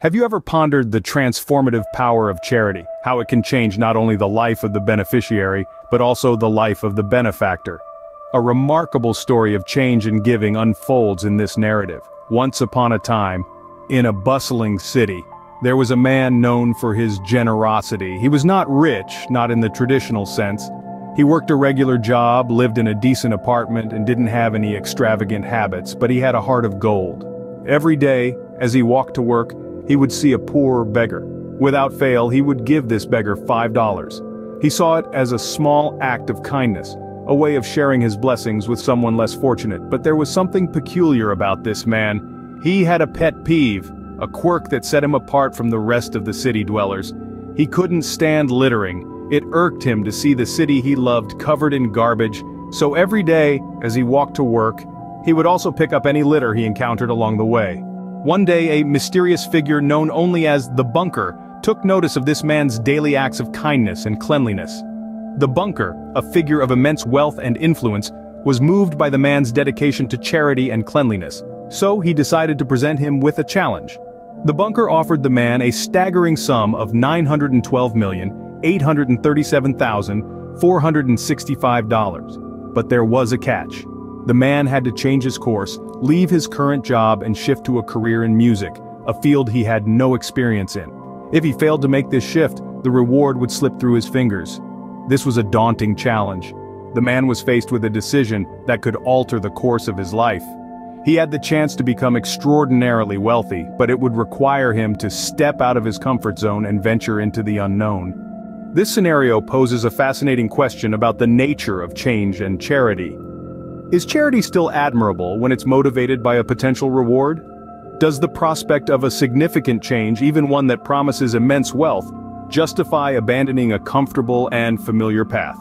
Have you ever pondered the transformative power of charity, how it can change not only the life of the beneficiary, but also the life of the benefactor? A remarkable story of change and giving unfolds in this narrative. Once upon a time, in a bustling city, there was a man known for his generosity. He was not rich, not in the traditional sense. He worked a regular job, lived in a decent apartment, and didn't have any extravagant habits, but he had a heart of gold. Every day, as he walked to work, he would see a poor beggar. Without fail, he would give this beggar $5. He saw it as a small act of kindness, a way of sharing his blessings with someone less fortunate, but there was something peculiar about this man. He had a pet peeve, a quirk that set him apart from the rest of the city dwellers. He couldn't stand littering, it irked him to see the city he loved covered in garbage, so every day, as he walked to work, he would also pick up any litter he encountered along the way. One day a mysterious figure known only as the Bunker took notice of this man's daily acts of kindness and cleanliness. The Bunker, a figure of immense wealth and influence, was moved by the man's dedication to charity and cleanliness, so he decided to present him with a challenge. The Bunker offered the man a staggering sum of $912,837,465. But there was a catch. The man had to change his course, leave his current job and shift to a career in music, a field he had no experience in. If he failed to make this shift, the reward would slip through his fingers. This was a daunting challenge. The man was faced with a decision that could alter the course of his life. He had the chance to become extraordinarily wealthy, but it would require him to step out of his comfort zone and venture into the unknown. This scenario poses a fascinating question about the nature of change and charity. Is charity still admirable when it's motivated by a potential reward? Does the prospect of a significant change, even one that promises immense wealth, justify abandoning a comfortable and familiar path?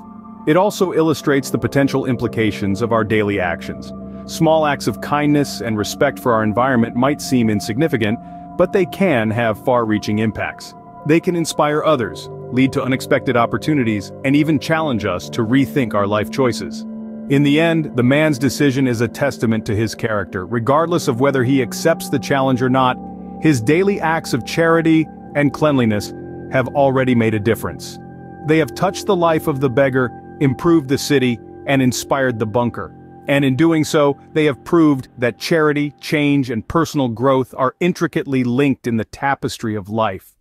It also illustrates the potential implications of our daily actions. Small acts of kindness and respect for our environment might seem insignificant, but they can have far-reaching impacts. They can inspire others, lead to unexpected opportunities, and even challenge us to rethink our life choices. In the end, the man's decision is a testament to his character. Regardless of whether he accepts the challenge or not, his daily acts of charity and cleanliness have already made a difference. They have touched the life of the beggar, improved the city, and inspired the bunker. And in doing so, they have proved that charity, change, and personal growth are intricately linked in the tapestry of life.